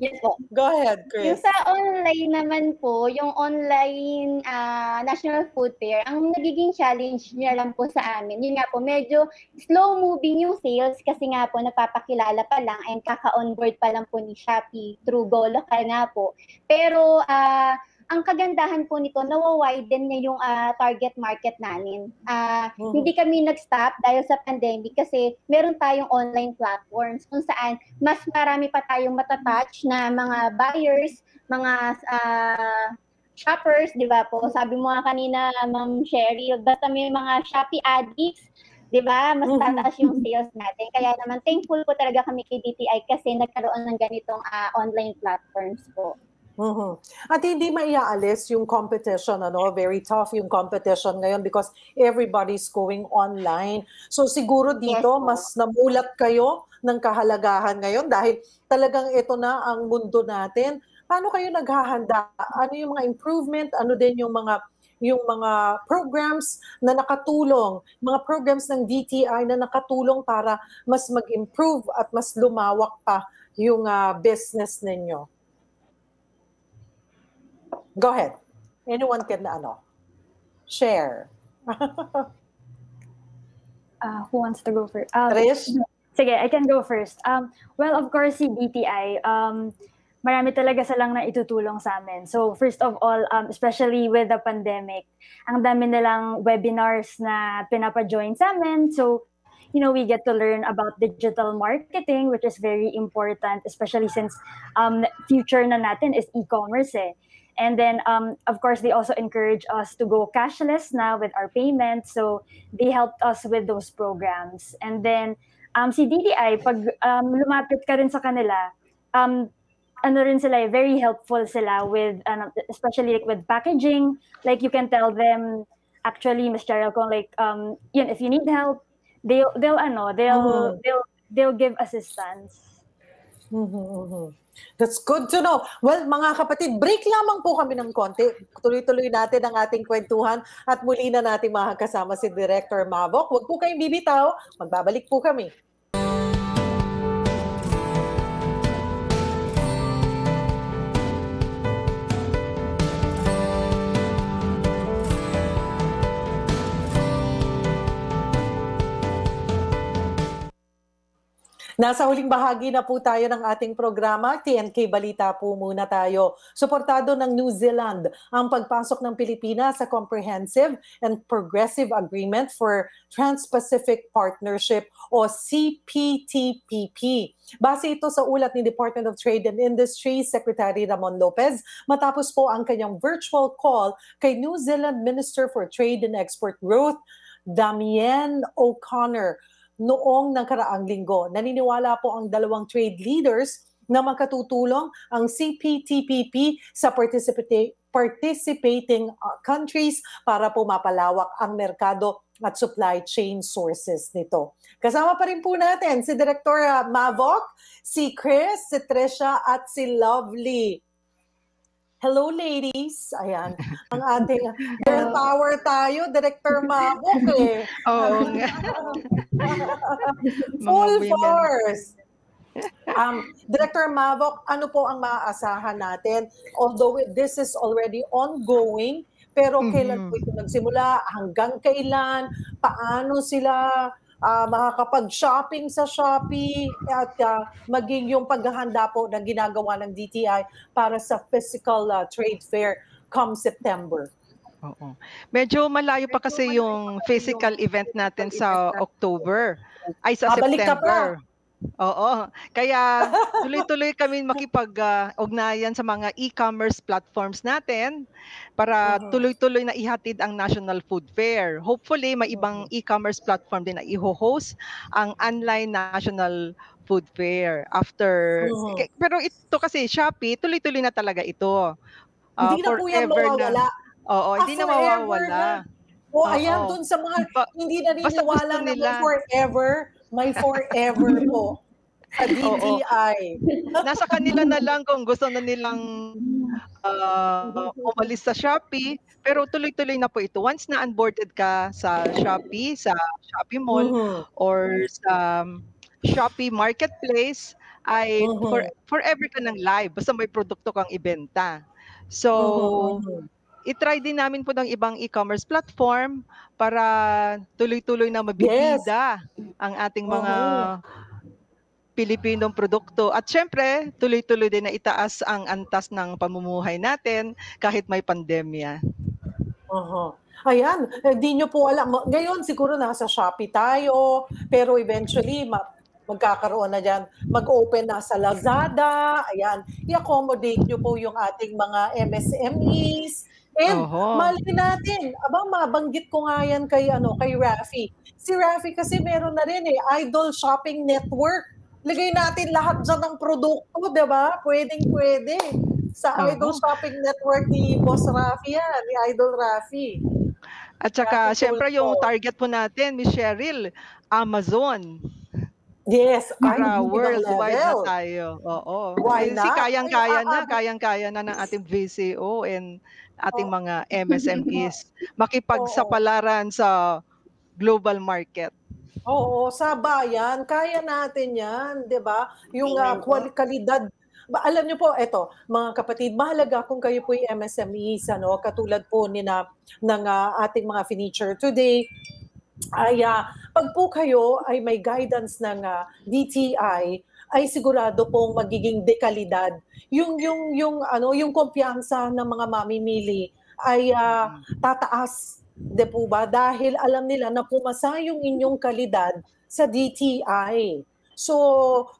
Yes po. Go ahead, Chris. Yung sa online naman po, yung online uh, National Food Fair, ang nagiging challenge niya lang po sa amin, yun nga po, medyo slow moving yung sales kasi nga po napapakilala pa lang and kaka-onboard pa lang po ni Shopee through Go Local nga po. Pero uh, ang kagandahan po nito, nawa-widen niya yung uh, target market namin. Uh, mm-hmm. Hindi kami nag-stop dahil sa pandemic kasi meron tayong online platforms kung saan mas marami pa tayong matatouch na mga buyers, mga uh, shoppers, di ba po? Sabi mo nga kanina, Ma'am Sherry, basta may mga Shopee addicts, di ba? Mas mm-hmm. tataas yung sales natin. Kaya naman, thankful po talaga kami kay DTI kasi nagkaroon ng ganitong uh, online platforms po. Mm-hmm. At hindi maiaalis yung competition, ano, very tough yung competition ngayon because everybody's going online. So siguro dito yes, mas namulat kayo ng kahalagahan ngayon dahil talagang ito na ang mundo natin. Paano kayo naghahanda? Ano yung mga improvement? Ano din yung mga yung mga programs na nakatulong, mga programs ng DTI na nakatulong para mas mag-improve at mas lumawak pa yung uh, business ninyo? Go ahead. Anyone can ano, share. uh, who wants to go first? Um, Trish? Sige, I can go first. Um, well, of course, si DTI, um, marami talaga silang na itutulong sa amin. So, first of all, um, especially with the pandemic, ang dami nilang webinars na pinapa-join sa amin. So, you know, we get to learn about digital marketing, which is very important, especially since um, future na natin is e-commerce eh. And then, um, of course, they also encourage us to go cashless now with our payments. So they helped us with those programs. And then, um, si DDI, pag um, lumapit ka rin sa kanila, um, ano rin sila, very helpful sila with, ano, especially like with packaging. Like you can tell them, actually, Ms. Cheryl, kung like, um, yun, if you need help, they'll, they'll, ano, they'll, mm-hmm. they'll, they'll give assistance. Mm-hmm, mm-hmm. That's good to know. Well, mga kapatid, break lamang po kami ng konti. Tuloy-tuloy natin ang ating kwentuhan at muli na natin makakasama si Director Mavok. Huwag po kayong bibitaw. Magbabalik po kami. Nasa huling bahagi na po tayo ng ating programa. TNK Balita po muna tayo. Suportado ng New Zealand ang pagpasok ng Pilipinas sa Comprehensive and Progressive Agreement for Trans-Pacific Partnership o CPTPP. Base ito sa ulat ni Department of Trade and Industry Secretary Ramon Lopez matapos po ang kanyang virtual call kay New Zealand Minister for Trade and Export Growth, Damien O'Connor noong nakaraang linggo. Naniniwala po ang dalawang trade leaders na magkatutulong ang CPTPP sa participating uh, countries para po mapalawak ang merkado at supply chain sources nito. Kasama pa rin po natin si Director uh, Mavok, si Chris, si Trisha at si Lovely. Hello ladies. Ayan. Ang ating girl power tayo, Director Mabok eh. Oo. Full force. Um, Director Mavok, ano po ang maaasahan natin? Although this is already ongoing, pero mm-hmm. kailan po ito nagsimula? Hanggang kailan? Paano sila uh, makakapag-shopping sa Shopee at uh, maging yung paghahanda po na ginagawa ng DTI para sa physical uh, trade fair come September. Oo. Medyo malayo pa kasi yung physical event natin sa October. Ay, sa Babalik ka September. Oo. Kaya tuloy-tuloy kami makipag-ugnayan sa mga e-commerce platforms natin para Mhm. tuloy-tuloy na ihatid ang National Food Fair. Hopefully, may ibang e-commerce platform din na i-host ang online National Food Fair after. K- pero ito kasi Shopee, tuloy-tuloy na talaga ito. Ah, Hindi na po yan mawawala. Oo, Ah, hindi na forever mawawala. na. O Oo. ayan, dun sa mga hindi basta gusto naniniwala na nila. forever, may forever po sa DTI. Nasa kanila na lang kung gusto na nilang ah, umalis sa Shopee, pero tuloy-tuloy na po ito. Once na onboarded ka sa Shopee, sa Shopee Mall, Mhm. or sa um, Shopee Marketplace, ay Mhm. for, forever ka ng live, basta may produkto kang ibenta. So, Mhm. Itry din namin po ng ibang e-commerce platform para tuloy-tuloy na mabibida ang ating mga Pilipinong produkto. At syempre, tuloy-tuloy din na itaas ang antas ng pamumuhay natin kahit may pandemya. Aha. Ayan, hindi nyo po alam. Ngayon siguro nasa Shopee tayo, pero eventually ma- magkakaroon na dyan, mag-open na sa Lazada, ayan, i-accommodate nyo po yung ating mga MSMEs, and Oho. mali natin, aba, mabanggit ko nga yan kay, ano, kay Rafi. Si Rafi kasi meron na rin eh, Idol Shopping Network. Lagay natin lahat dyan ng produkto, di ba? Pwedeng pwede. Sa Oho. Idol Shopping Network ni Boss Rafi yan, ni Idol Rafi. At saka, Traffic syempre, yung target po natin, Miss Cheryl, Amazon. Yes, Para worldwide na tayo. Oo. Why Kasi not? kayang-kaya Ay, na, ah, ah. kayang-kaya na ng ating VCO and ating Oo. mga MSMEs makipagsapalaran sa global market. Oo, sa bayan, kaya natin yan, di ba? Yung uh, Amen po. kalidad. Ba, alam niyo po, eto, mga kapatid, mahalaga kung kayo po yung MSMEs, ano, katulad po ni na, ng ah, ating mga furniture today, ay ah, pag po kayo ay may guidance ng ah, DTI, ay sigurado pong magiging dekalidad. Yung yung yung ano, yung kumpiyansa ng mga mamimili ay ah, tataas, 'di po ba? Dahil alam nila na pumasa yung inyong kalidad sa DTI. So,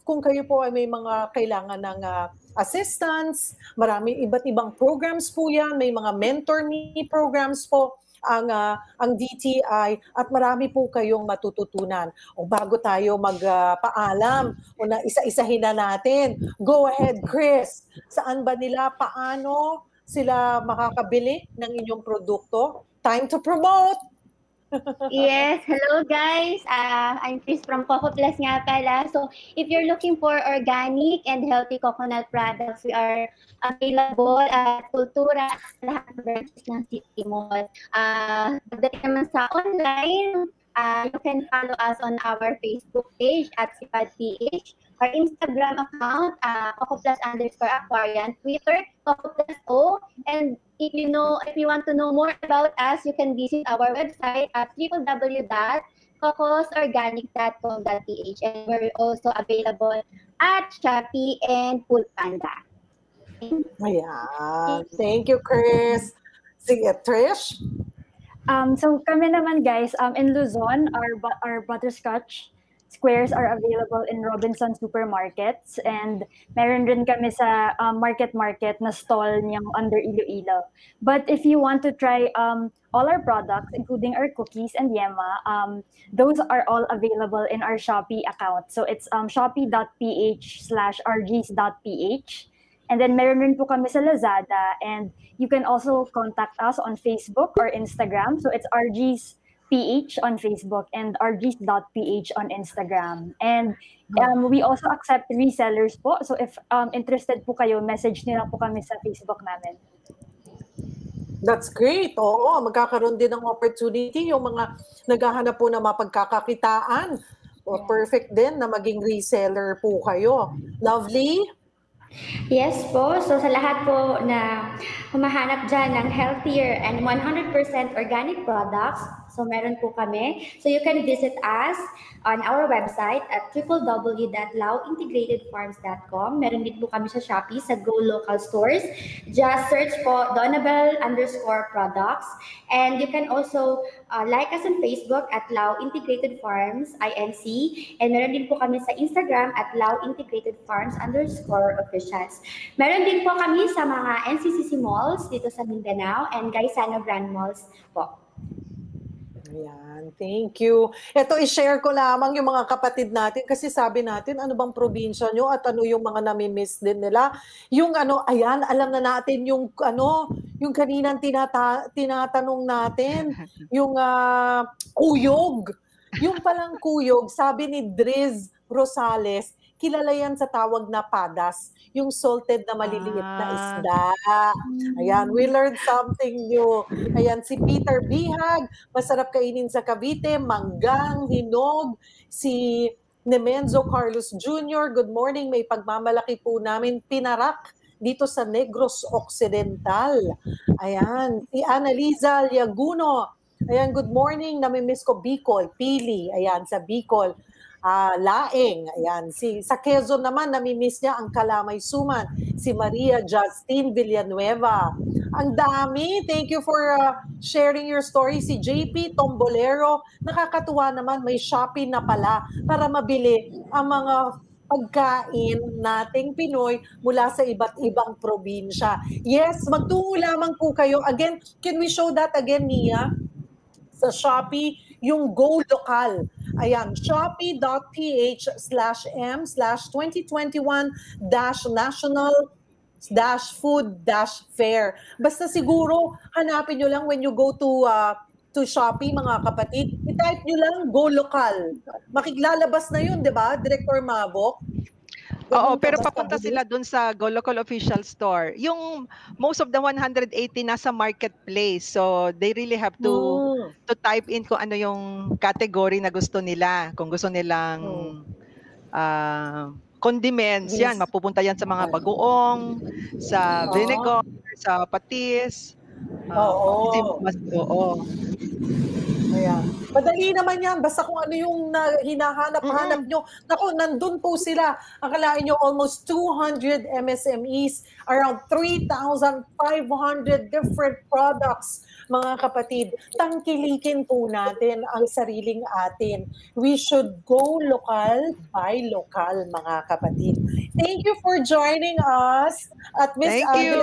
kung kayo po ay may mga kailangan ng ah, assistance, marami iba't ibang programs po 'yan, may mga mentor me programs po ang ah, ang DTI at marami po kayong matututunan. O bago tayo magpaalam o na isa-isahin na natin. Go ahead, Chris. Saan ba nila paano sila makakabili ng inyong produkto? Time to promote. Yes, hello guys. Uh, I'm Chris from Coco Plus nga pala. So, if you're looking for organic and healthy coconut products, we are available at Kultura at lahat ng branches ng City Mall. Uh, naman sa online, uh, you can follow us on our Facebook page at SipadPH, our Instagram account, uh, Coco Plus underscore Aquarian, Twitter, Coco Plus O, and if you know if you want to know more about us, you can visit our website at www.cocosorganic.com.ph and we're also available at Shopee and Foodpanda. Ayan. Thank you, Chris. Sige, Trish. Um, so kami naman guys, um, in Luzon, our, bu- our butterscotch squares are available in Robinson supermarkets and meron rin kami sa um, market market na stall niyang under Iloilo. But if you want to try um, all our products, including our cookies and yema, um, those are all available in our Shopee account. So it's um, shopee.ph slash rgs.ph. And then meron rin po kami sa Lazada and you can also contact us on Facebook or Instagram. So it's RG's PH on Facebook and rgs.ph on Instagram. And um, we also accept resellers po. So if um, interested po kayo, message niyo lang po kami sa Facebook namin. That's great. Oo, magkakaroon din ng opportunity yung mga naghahanap po ng mapagkakakitaan. O, perfect din na maging reseller po kayo. Lovely. Yes po. So sa lahat po na humahanap dyan ng healthier and 100% organic products, So meron po kami. So you can visit us on our website at www.lawintegratedfarms.com. Meron din po kami sa Shopee, sa Go Local Stores. Just search po Donabel underscore products. And you can also uh, like us on Facebook at Lao Integrated Farms, INC. And meron din po kami sa Instagram at Lao Integrated Farms underscore officials. Meron din po kami sa mga NCCC malls dito sa Mindanao and Gaisano Grand Malls po. Ayan, thank you. Ito, i-share ko lamang yung mga kapatid natin kasi sabi natin, ano bang probinsya nyo at ano yung mga nami-miss din nila. Yung ano, ayan, alam na natin yung ano, yung kaninang tinata- tinatanong natin, yung uh, kuyog. Yung palang kuyog, sabi ni Driz Rosales, kilala yan sa tawag na padas yung salted na maliliit ah. na isda. Ayan, we learned something new. Ayan, si Peter Bihag, masarap kainin sa Cavite, manggang, hinog, si Nemenzo Carlos Jr., good morning, may pagmamalaki po namin, pinarak dito sa Negros Occidental. Ayan, si Analiza Liaguno, Ayan, good morning. Namimiss ko Bicol, Pili. Ayan, sa Bicol uh, Laeng. Ayan. Si, sa Quezon naman, namimiss niya ang Kalamay Suman. Si Maria Justin Villanueva. Ang dami. Thank you for uh, sharing your story. Si JP Tombolero. Nakakatuwa naman, may Shopee na pala para mabili ang mga pagkain nating Pinoy mula sa iba't ibang probinsya. Yes, magtungo lamang po kayo. Again, can we show that again, Nia? Sa Shopee, yung Go Local. Ayan, shopee.ph slash m slash 2021 dash national dash food dash fair. Basta siguro, hanapin nyo lang when you go to uh, to Shopee, mga kapatid, i-type nyo lang, go local. Makiklalabas na yun, di ba, Director Mavok? Oo, pero papunta sila dun sa Go Local Official Store. Yung most of the 180 nasa marketplace. So they really have to mm. to type in kung ano yung category na gusto nila. Kung gusto nilang mm. uh, condiments, yes. yan, mapupunta yan sa mga bagoong, sa vinegar, sa patis. Uh, oo. Mas, oo. Ayan. Madali naman yan. Basta kung ano yung na, hinahanap-hanap mm-hmm. nyo. Naku, nandun po sila. Akalain nyo almost 200 MSMEs, around 3,500 different products mga kapatid, tangkilikin po natin ang sariling atin. We should go local, buy local, mga kapatid. Thank you for joining us at Miss Thank you.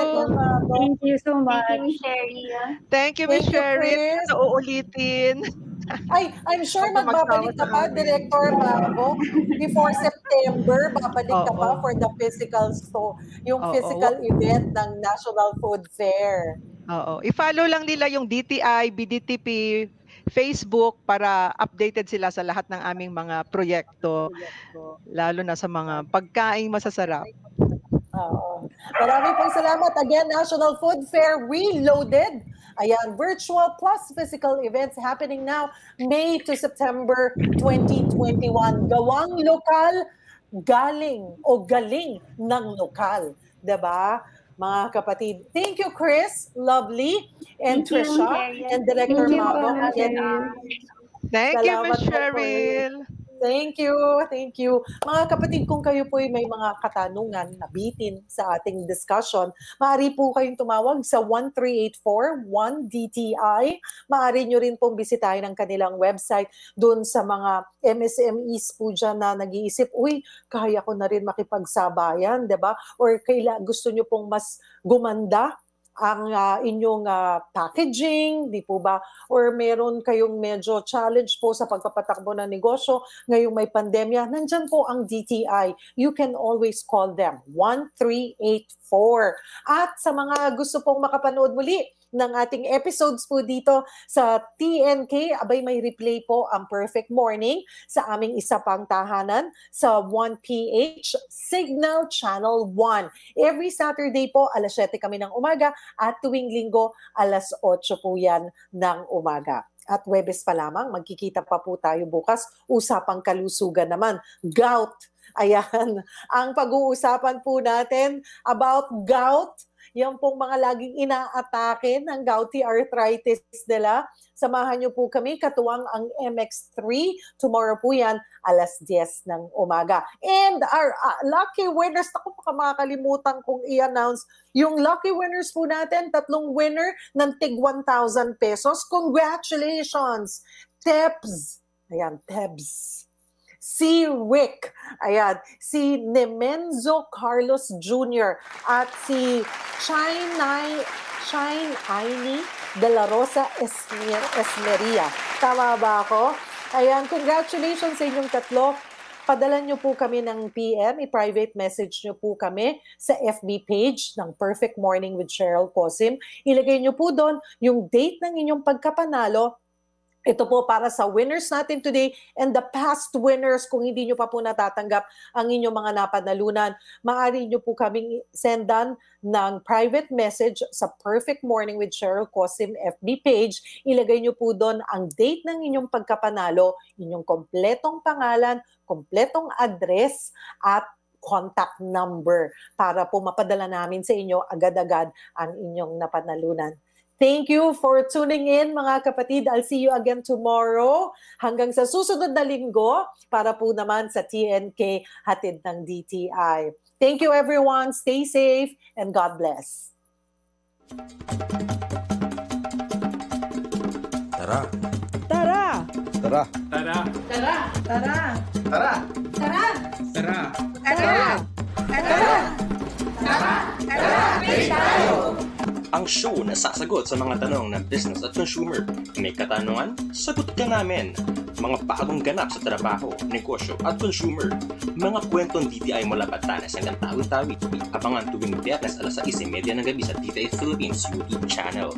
Thank you so much. Thank you, Sherry. Thank you, Miss Sherry. Sa uulitin. Ay, I'm sure magbabalik ka pa, Director Marco. Before September, babalik ka pa for the physical so yung oh, physical event ng National Food Fair. Oo. I-follow lang nila yung DTI, BDTP, Facebook para updated sila sa lahat ng aming mga proyekto, lalo na sa mga pagkaing masasarap. Oo. Maraming pong salamat. Again, National Food Fair Reloaded. Ayan, virtual plus physical events happening now May to September 2021. Gawang lokal, galing o galing ng lokal. 'di ba? Mga kapatid. Thank you, Chris, Lovely, and Thank Trisha, you, and Director Mamo. Thank you, Ms. Cheryl. Thank you, thank you. Mga kapatid, kung kayo po ay may mga katanungan na bitin sa ating discussion, maaari po kayong tumawag sa 1384-1DTI. Maaari nyo rin pong bisitahin ang kanilang website doon sa mga MSMEs po dyan na nag-iisip, uy, kaya ko na rin makipagsabayan, di ba? Or kaila, gusto nyo pong mas gumanda ang uh, inyong uh, packaging, di po ba? Or meron kayong medyo challenge po sa pagpapatakbo ng negosyo ngayong may pandemya, nandyan po ang DTI. You can always call them 1384. At sa mga gusto pong makapanood muli, ng ating episodes po dito sa TNK. Abay, may replay po ang Perfect Morning sa aming isa pang tahanan sa 1PH Signal Channel 1. Every Saturday po, alas 7 kami ng umaga at tuwing linggo, alas 8 po yan ng umaga at Webes pa lamang, magkikita pa po tayo bukas. Usapang kalusugan naman, gout. Ayan, ang pag-uusapan po natin about gout yan pong mga laging inaatake ng gouty arthritis nila. Samahan niyo po kami, katuwang ang MX3. Tomorrow po yan, alas 10 ng umaga. And our uh, lucky winners, ako baka makakalimutan kong i-announce, yung lucky winners po natin, tatlong winner ng tig 1,000 pesos. Congratulations! Tebs. Ayan, Tebs si Rick, ayan, si Nemenzo Carlos Jr. at si Shine Shine Aini de la Rosa Esmer, Esmeria. Tama ba ako? Ayan, congratulations sa inyong tatlo. Padala nyo po kami ng PM, i-private message nyo po kami sa FB page ng Perfect Morning with Cheryl Cosim. Ilagay nyo po doon yung date ng inyong pagkapanalo ito po para sa winners natin today and the past winners kung hindi nyo pa po natatanggap ang inyong mga napanalunan. Maaari nyo po kaming sendan ng private message sa Perfect Morning with Cheryl Cosim FB page. Ilagay nyo po doon ang date ng inyong pagkapanalo, inyong kompletong pangalan, kompletong address at contact number para po mapadala namin sa inyo agad-agad ang inyong napanalunan. Thank you for tuning in mga kapatid. I'll see you again tomorrow hanggang sa susunod na linggo para po naman sa TNK hatid ng DTI. Thank you everyone. Stay safe and God bless. Tara. Tara! Tara. Tara! Tara! Tara! Tara! Tara! Tara! Tara! Tara! Tara! Tara! Tara! Ang show na sasagot sa mga tanong ng business at consumer. May katanungan? Sagot ka namin! Mga bagong ganap sa trabaho, negosyo at consumer. Mga kwentong DTI mula Batanes hanggang Tawi-Tawi. Abangan tuwing Biyernes alas 6.30 ng gabi sa DTI Philippines YouTube channel.